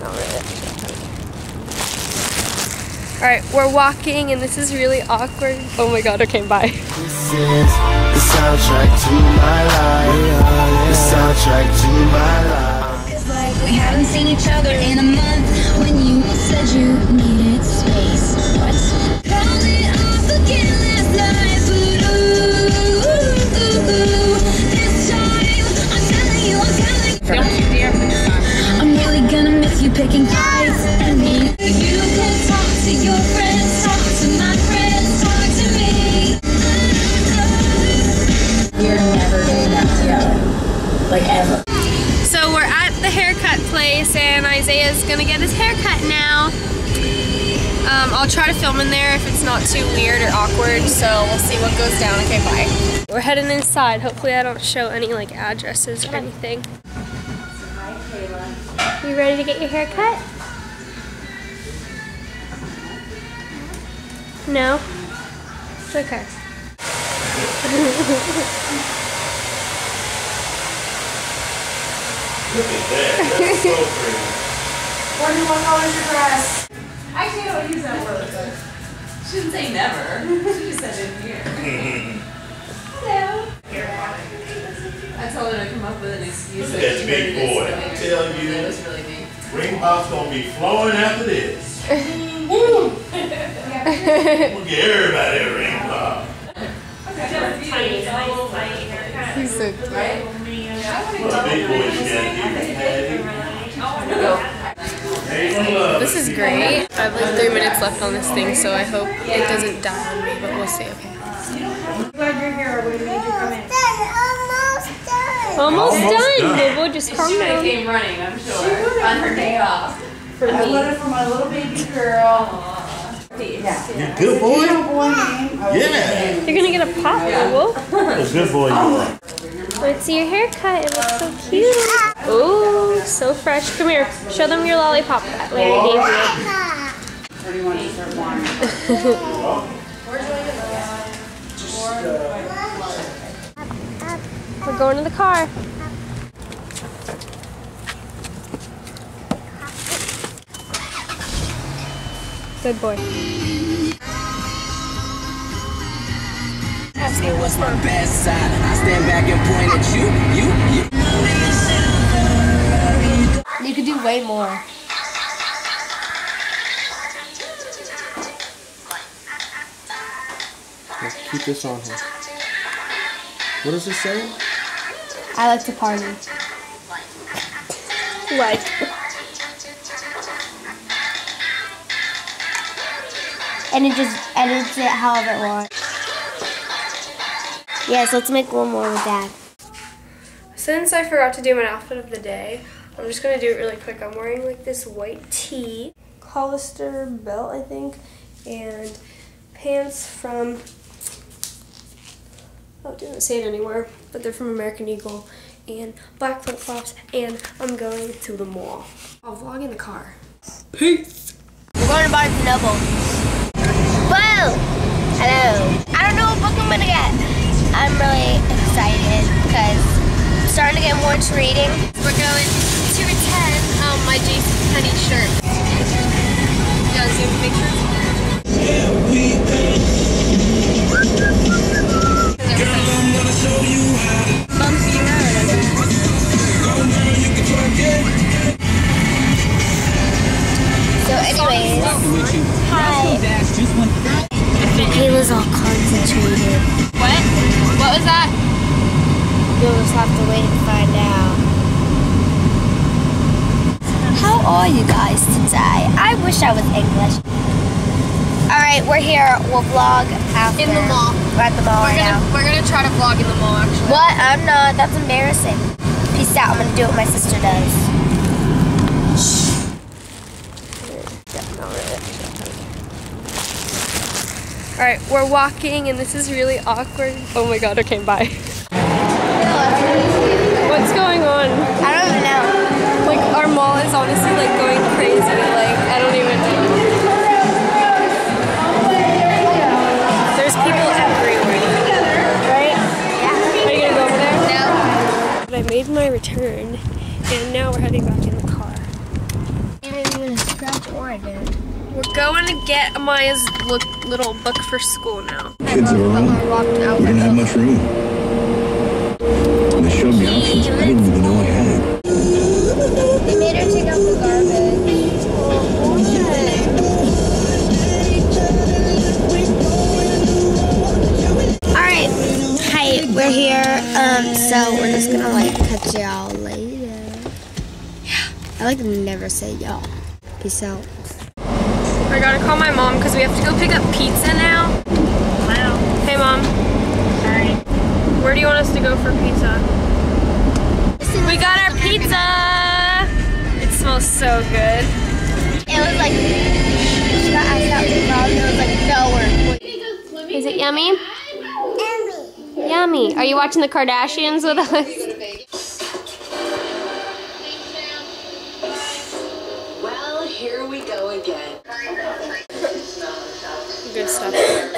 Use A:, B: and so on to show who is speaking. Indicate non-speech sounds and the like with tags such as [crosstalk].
A: not really. Alright, we're walking and this is really awkward. Oh my god, okay, bye.
B: This is the soundtrack to my life. The soundtrack to my life.
C: And
A: Isaiah's gonna get his haircut now. Um, I'll try to film in there if it's not too weird or awkward, so we'll see what goes down. Okay, bye. We're heading inside. Hopefully I don't show any like addresses or anything. You ready to get your hair cut? No? It's okay.
D: Forty-one dollars a dress. Actually, I don't use that word. but She didn't say never. She just said in here. Hello. I told her to come up with an excuse.
E: Look
D: so
E: at
D: she
E: big boy. I
D: earlier.
E: tell you.
D: It was really neat.
E: Ring pop's gonna be flowing after this. [laughs] Woo! We'll get everybody a ring pop.
A: He's so cute.
D: Right?
E: What a big boy you got here, Patty. Hey, from love.
A: This is great. I have like three minutes left on this thing, so I hope it doesn't die on me, but we'll see. Okay.
D: Glad you're here. We made you come in.
A: Almost,
E: Almost
A: done.
E: done.
A: Bibble, just calm
D: She would have
A: down.
D: came running, I'm sure, on her day off. For
F: I
D: me.
F: let it for my little baby girl.
D: Yeah.
E: You good boy?
F: Little boy name. I was
E: Yeah.
A: Oh, you're gonna get a pop, Bibble.
E: A good boy you are.
A: Let's see your haircut. It looks so cute. Oh, so fresh. Come here. Show them your lollipop that Larry gave you. [laughs] We're going to the car. Good boy.
G: It was my best side. I stand back and point at you, you, you.
A: You could do way more.
H: Let's keep this on here. What does it say?
A: I like to party. Like.
I: and it just edits it however it wants. Yes, let's make one more with that.
A: Since I forgot to do my outfit of the day, I'm just gonna do it really quick. I'm wearing like this white tee, Hollister belt, I think, and pants from. Oh, it didn't say it anywhere, but they're from American Eagle, and black flip flops, and I'm going to the mall. I'll vlog in the car.
H: Peace.
I: We're going to Barnes and Noble. Whoa! Hello. I don't know what book I'm gonna get. I'm really excited because I'm starting to get more into reading.
A: We're going to return um, my Jason Penny shirt. You guys zoom pictures? Bumpy road.
I: So anyways, hi. Mikayla's all concentrated.
A: What? What was that?
I: You'll just have to wait and find out. How are you guys today? I wish I was English. Alright, we're here. We'll vlog after.
A: In the mall.
I: We're at the mall
A: We're
I: right now.
A: gonna, we're gonna try to vlog in the mall actually.
I: What? I'm not. That's embarrassing. Peace out. I'm gonna do what my sister does.
A: Alright, we're walking and this is really awkward. Oh my god, okay, bye. What's going on?
I: I don't even know.
A: Like, our mall is honestly like going crazy. Like, I don't even know. There's people everywhere. Right? Yeah. Are you gonna go over there?
I: No.
A: But I made my return and now we're heading back in the car.
I: I did.
A: We're going to get Amaya's look, little book for school now.
J: Kids of our own.
I: I walked out.
J: We didn't have much room. They showed me options I didn't even know I had.
I: They made her take out the garbage. Alright. Hi, we're here. Um, so we're just gonna like catch y'all later. Yeah. I like to never say y'all. Peace out.
A: I gotta call my mom because we have to go pick up pizza now. Wow. Hey, mom. Sorry. Where do you want us to go for pizza? We got our pizza! It smells so good.
I: It was like she got asked out to it was like nowhere.
A: Is it yummy? yummy? Yummy. Are you watching the Kardashians with us?
D: Here we go again.
A: Good stuff.